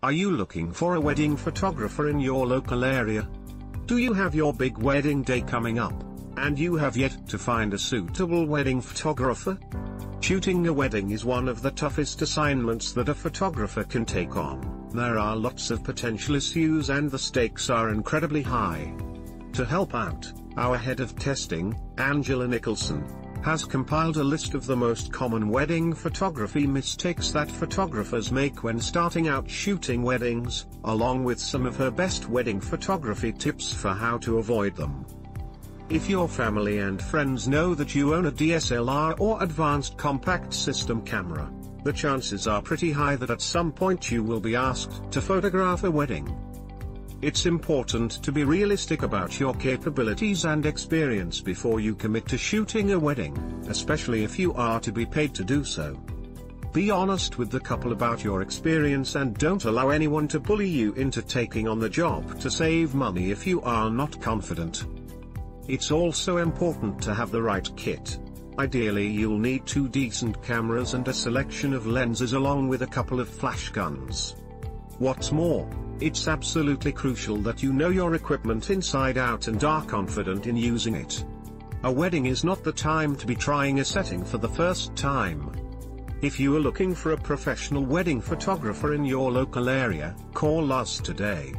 Are you looking for a wedding photographer in your local area? Do you have your big wedding day coming up, and you have yet to find a suitable wedding photographer? Shooting a wedding is one of the toughest assignments that a photographer can take on. There are lots of potential issues and the stakes are incredibly high. To help out, our head of testing, Angela Nicholson, has compiled a list of the most common wedding photography mistakes that photographers make when starting out shooting weddings, along with some of her best wedding photography tips for how to avoid them. If your family and friends know that you own a DSLR or advanced compact system camera, the chances are pretty high that at some point you will be asked to photograph a wedding. It's important to be realistic about your capabilities and experience before you commit to shooting a wedding, especially if you are to be paid to do so. Be honest with the couple about your experience and don't allow anyone to bully you into taking on the job to save money if you are not confident. It's also important to have the right kit. Ideally you'll need two decent cameras and a selection of lenses along with a couple of flash guns. What's more, it's absolutely crucial that you know your equipment inside out and are confident in using it. A wedding is not the time to be trying a setting for the first time. If you are looking for a professional wedding photographer in your local area, call us today.